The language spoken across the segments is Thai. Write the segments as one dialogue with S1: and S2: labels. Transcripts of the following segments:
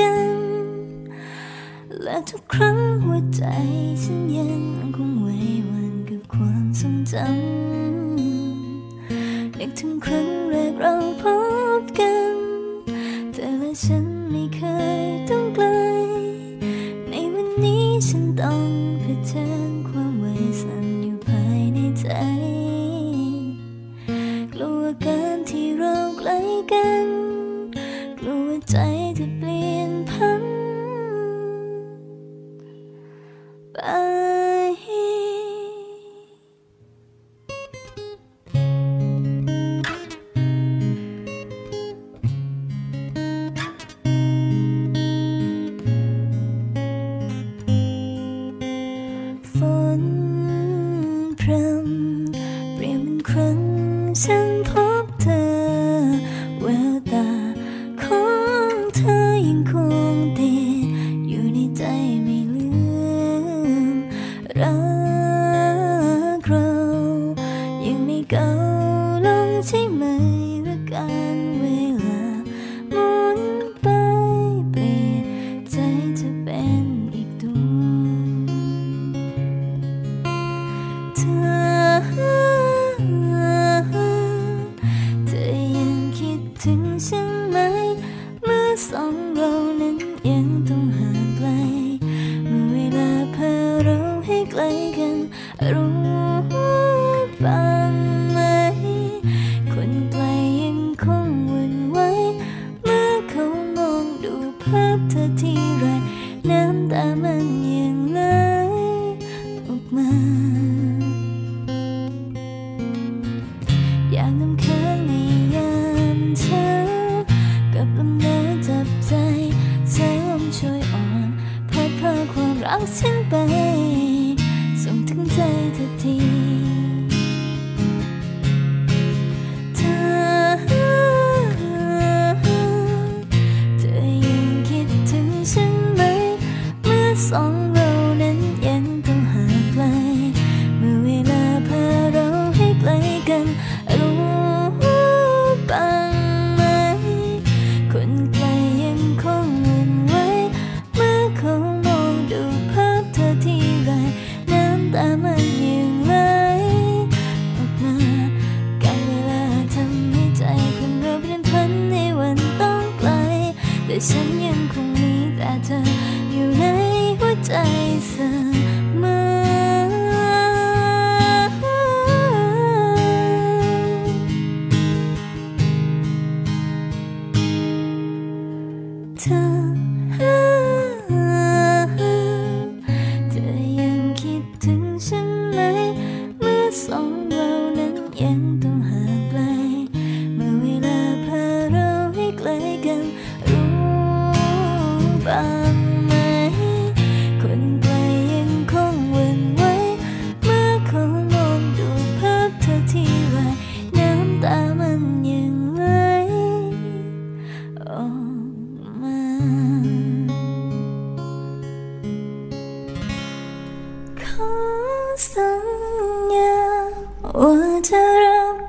S1: กัน และทุกครั้งหัวใจฉันยังคงไว้วันกับความทรงจำนึกถึงครั้งแรกเราพบกัน แต่ละฉันไม่เคย 山坡。我们。 แต่ฉันยังคงมีแต่เธออยู่ในหัวใจเสมอ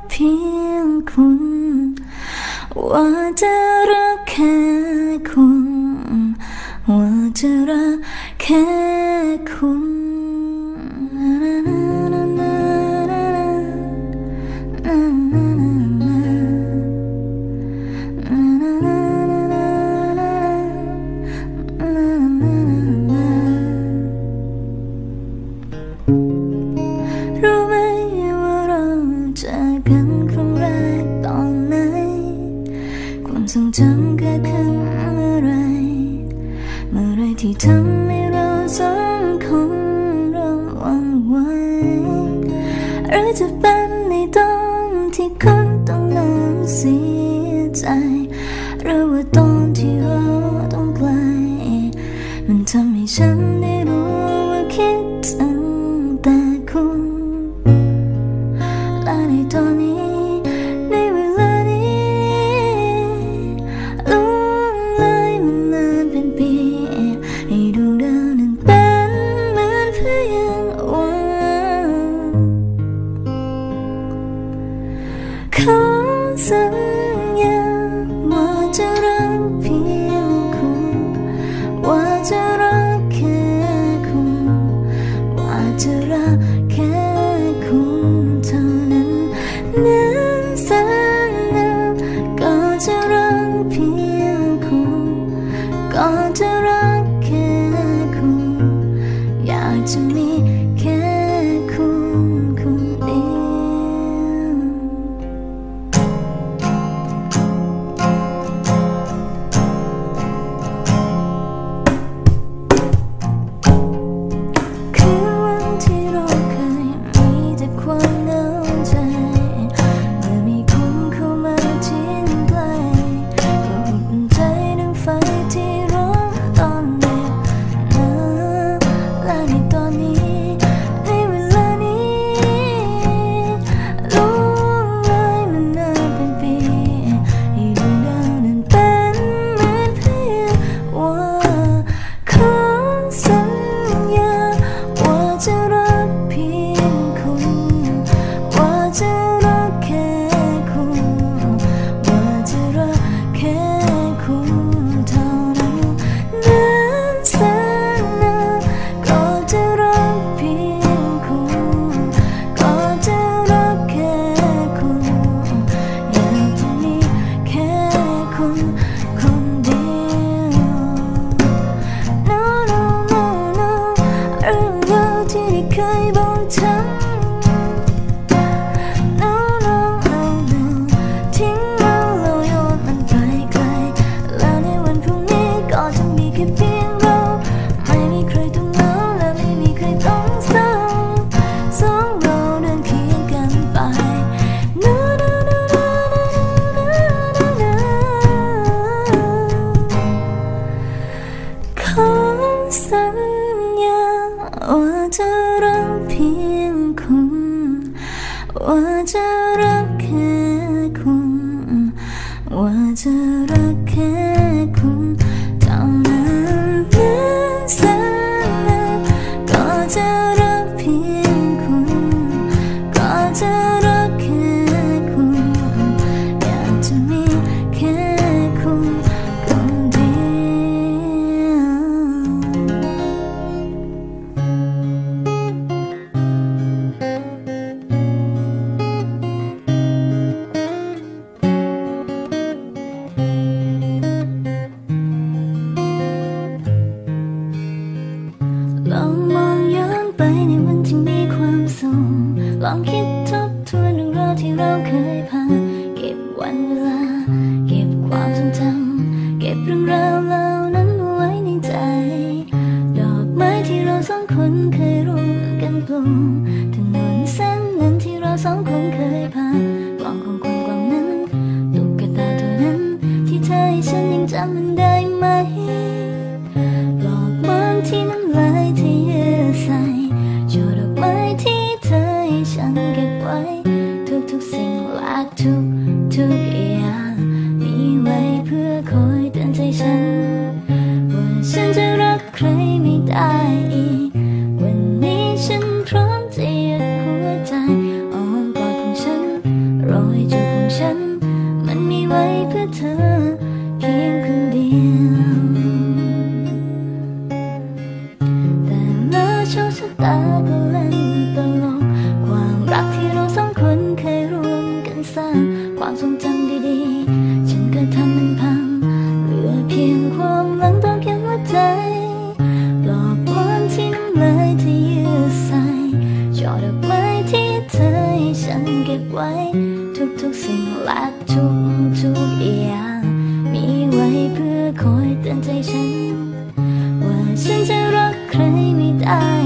S1: เพียงคุณ ว่าจะรักแค่คุณ ว่าจะรักแค่คุณ it's dặm đời mấy? ทุกทุกสิ่งและ
S2: ทุกทุกอย่าง มีไว้เพื่อคอยเตือนใจฉัน ว่าฉันจะรักใครไม่ได้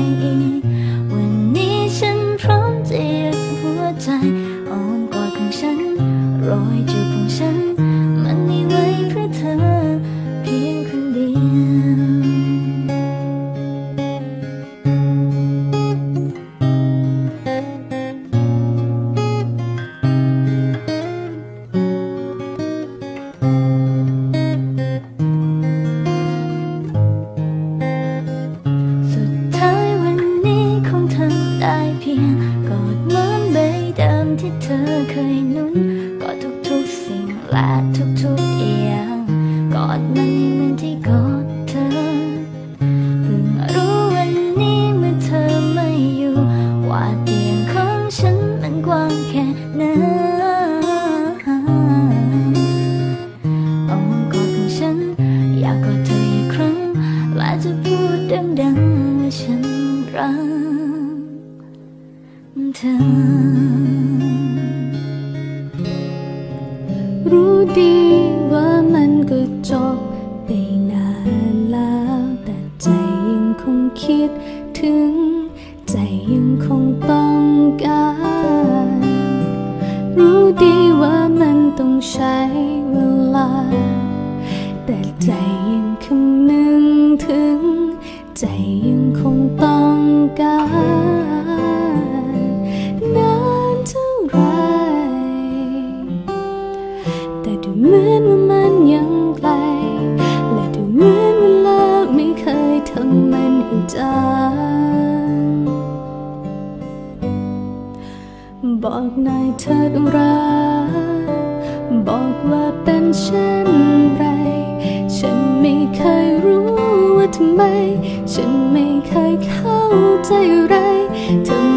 S2: บอกนายเธอรักบอกว่าเป็นเช่นไร ฉันไม่เคยรู้ว่าทำไม ฉันไม่เคยเข้าใจอะไรทำ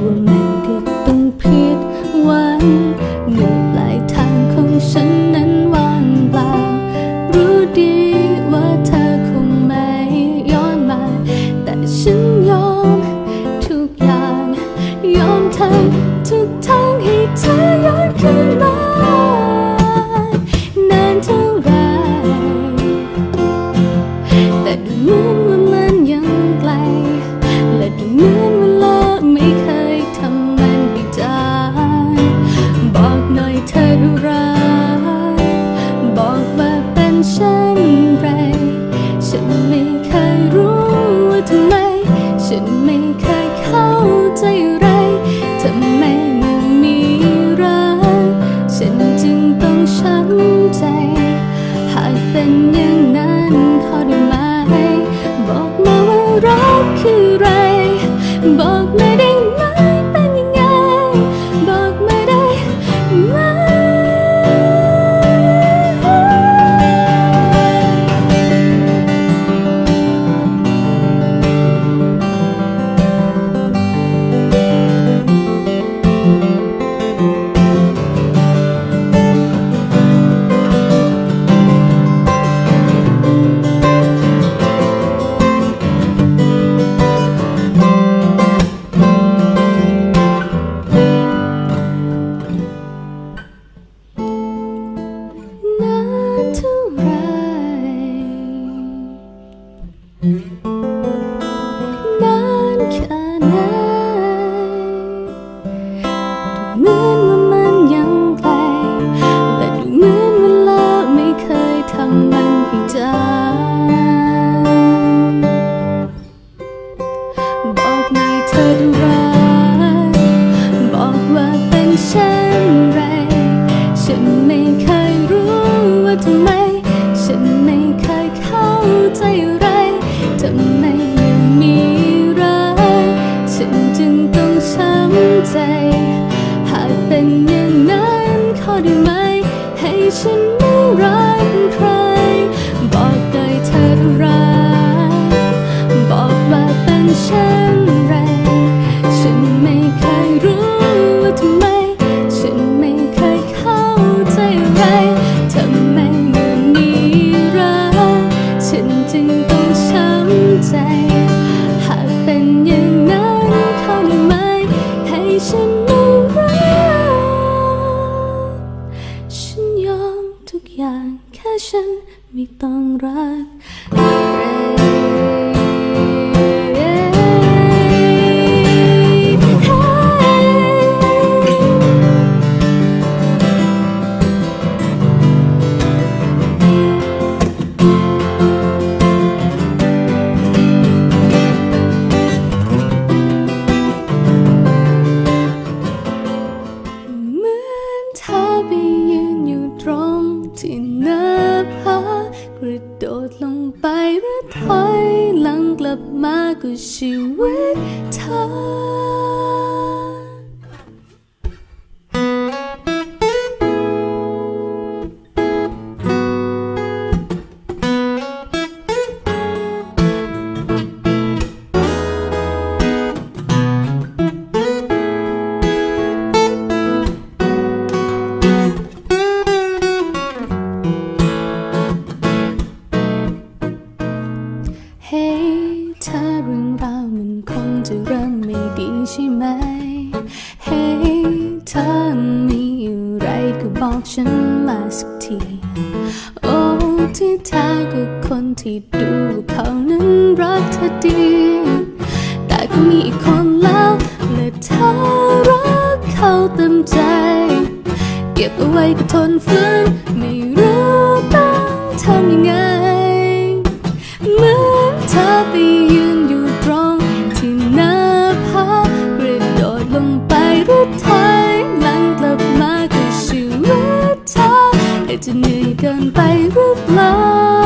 S2: were made. could run. ฉันไม่รัก ฉันยอมทุกอย่างแค่ฉันไม่ต้องรัก อาจจะเหนื่อยเกินไปหรือเปล่า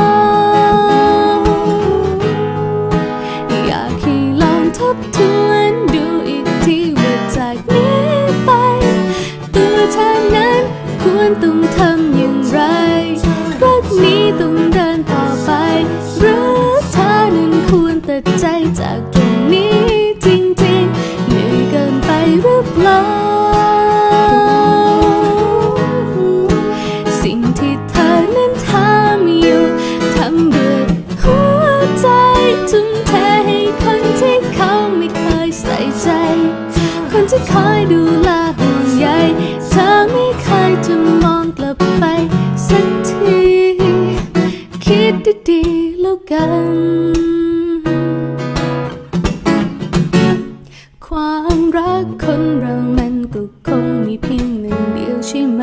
S2: รักคนเรามันก็คงมีเพียงหนึ่งเดียวใช่ไหม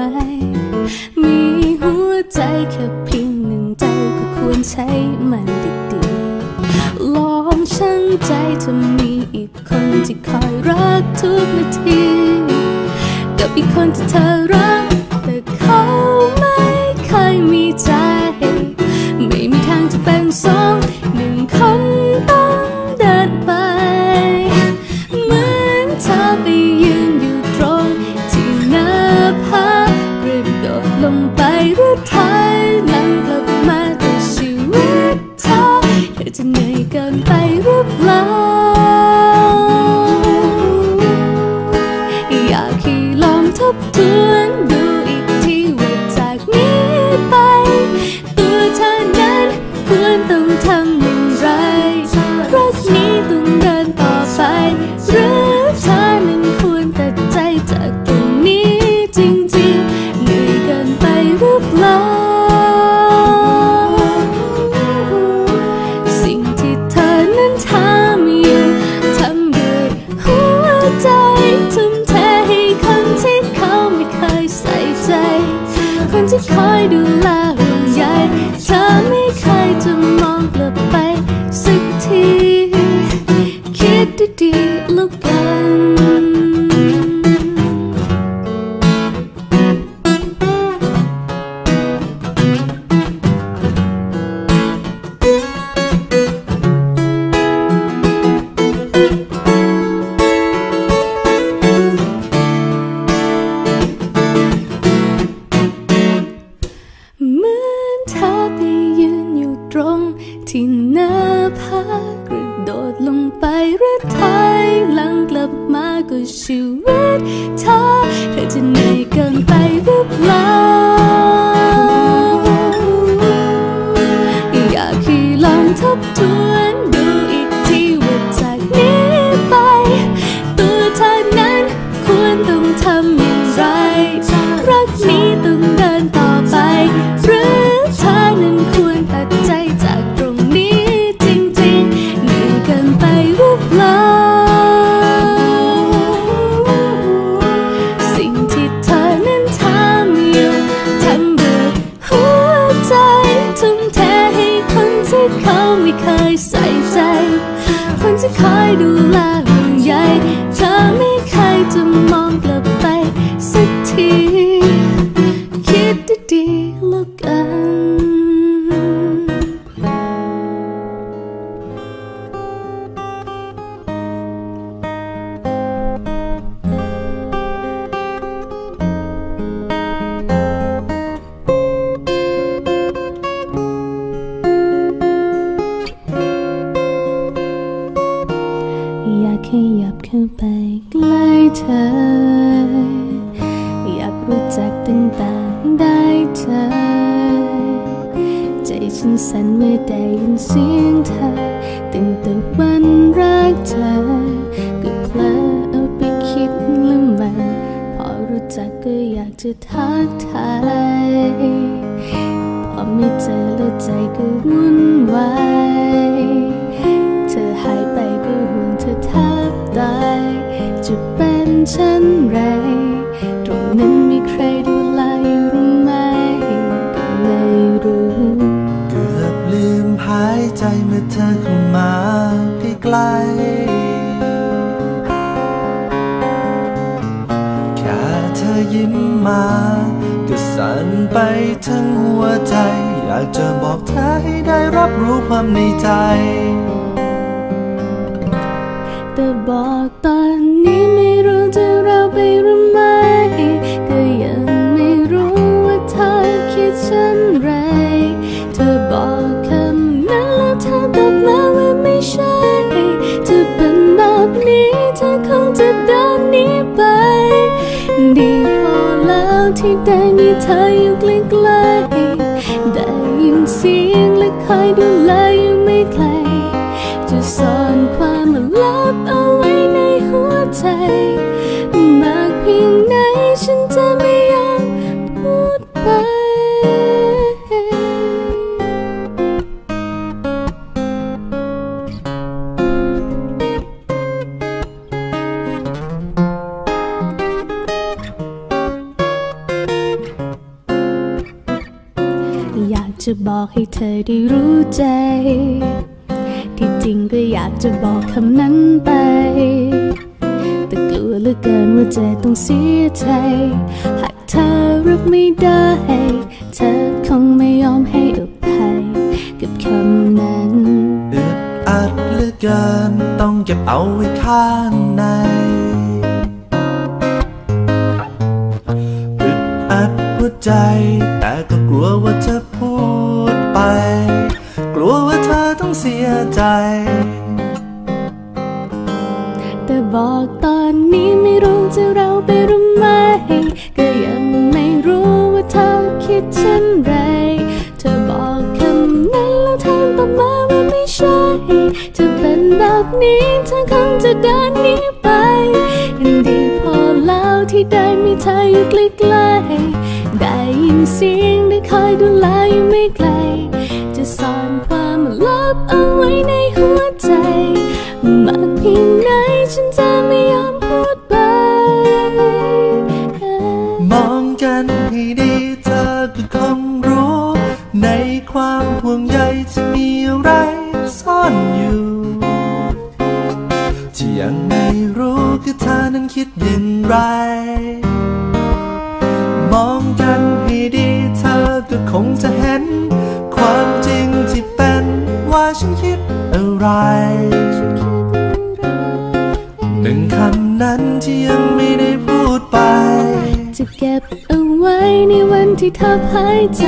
S2: มีหัวใจแค่เพียงหนึ่งใจก็ควรใช้มันดีๆ ลองช่างใจจะมีอีกคนที่คอยรักทุกนาที กับอีกคนที่เธอรัก
S3: Yaşadım ทั้งหัวใจ อยากจะบอกเธอให้ได้รับรู้ความในใจ
S2: แต่บอกตอน เธออยู่ใกล้ๆได้ยินเสียงและคอยดูแลอยู่ไม่ไกล จะซ่อนความลับเอาไว้ในหัวใจ มากเพียงไหนฉันจะ เธอได้รู้ใจ ที่จริงก็อยากจะบอกคำนั้นไป แต่กลัวเหลือเกินว่าจะต้องเสียใจ หากเธอรับไม่ได้ เธอคงไม่ยอมให้อภัยกับคำนั้น
S3: อึดอัดเหลือเกินต้องเก็บเอาไว้ข้างในอึดอัดหัวใจ แต่ก็กลัวว่าเธอ
S2: คง ยังไม่
S3: รู้คือเธอนั้นคิดอย่างไร มองกันให้ดีเธอก็คงจะเห็น ความจริงที่เป็นว่าฉันคิดอะไรหนึ่งคำนั้นที่ยังไม่ได้พูดไป
S2: จะเก็บเอาไว้ในวันที่เธอหายใจ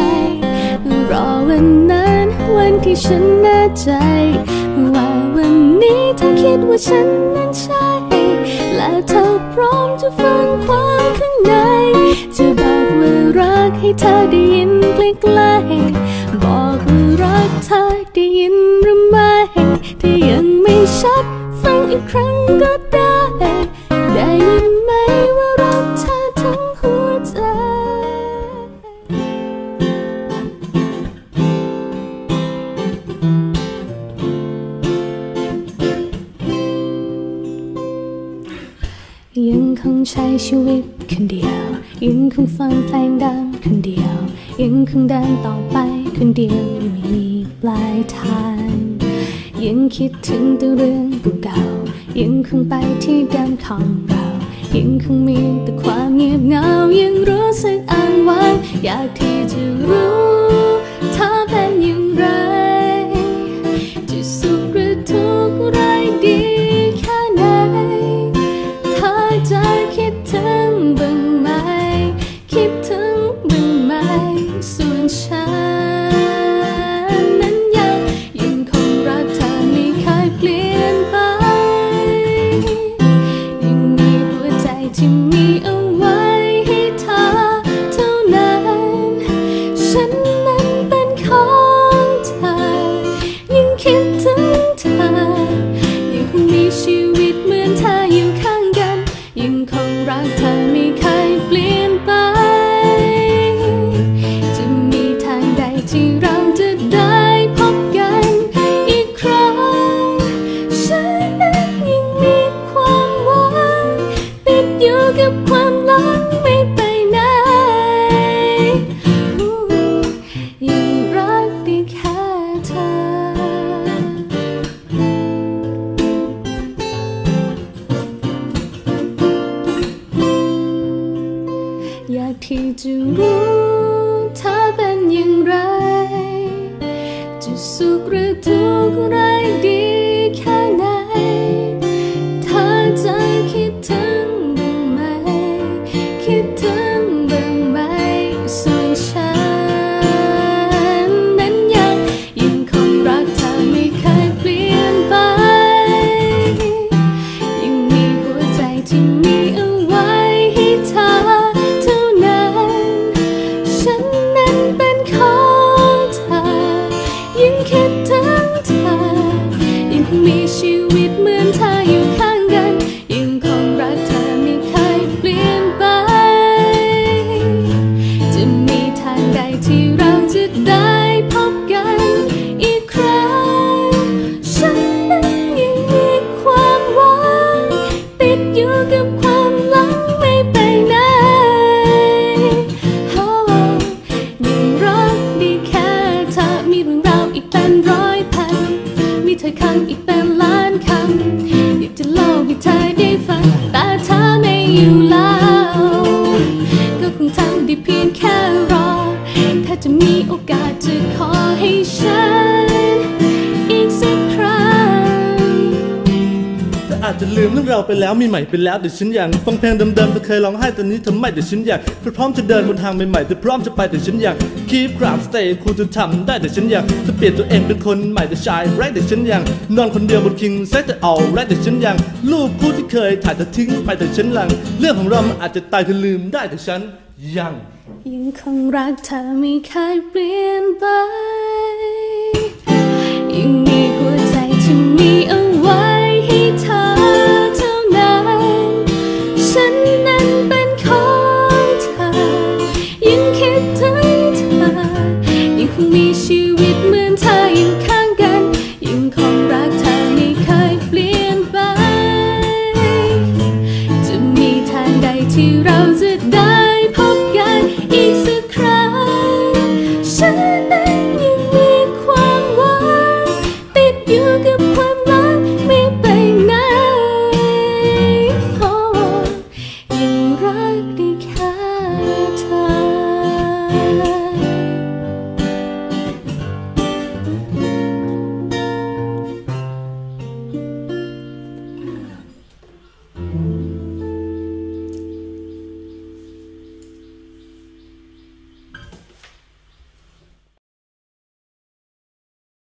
S2: รอวันนั้นวันที่ฉันแน่ใจว่า นี้เธอคิดว่าฉันนั้นใช่ และเธอพร้อมจะฟังความข้างใน จะบอกว่ารักให้เธอได้ยินใกล้ๆบอกว่ารักเธอได้ยินหรือไม่ถ้ายังไม่ชัดฟังอีกครั้งก็ได้ได้ ช้ชีวิตคนเดียว ยังคงฟังเพลงดังคนเดียว ยังคงเดินต่อไปคนเดียวยังไม่มีปลายทาง ยังคิดถึงแต่เรื่องเก่าๆยังคงไปที่เดิมของเรา ยังคงมีแต่ความเงียบเหงา ยังรู้สึกอ้างว้างอยากที่จะรู้เธอเป็นอย่างไร สุขหรือทุ แล้วมีใหม่เป็นแล้วแต่ฉัน
S4: ยังฟังเพลงเดิมๆเธอเคยร้องไห้ตอนนี้ทำไมแต่ฉันยังเธอพร้อมจะเดินบนทางใหม่ๆเธอพร้อมจะไปแต่ฉันยัง keep calm stay คุณจะทำได้แต่ฉันยังจะเปลี่ยนตัวเองเป็นคนใหม่แต่ชายแรกแต่ฉันยัง นอนคนเดียวบน king ซ็ตแต่เอาแรกแต่ฉันยังรูปคู่ที่เคยถ่ายจะทิ้งไปแต่ฉันลัง เรื่องของเราอาจจะตายเธอลืมได้แต่ฉันยัง
S2: ยังคงรักเธอไม่เคยเปลี่ยนไปยังมี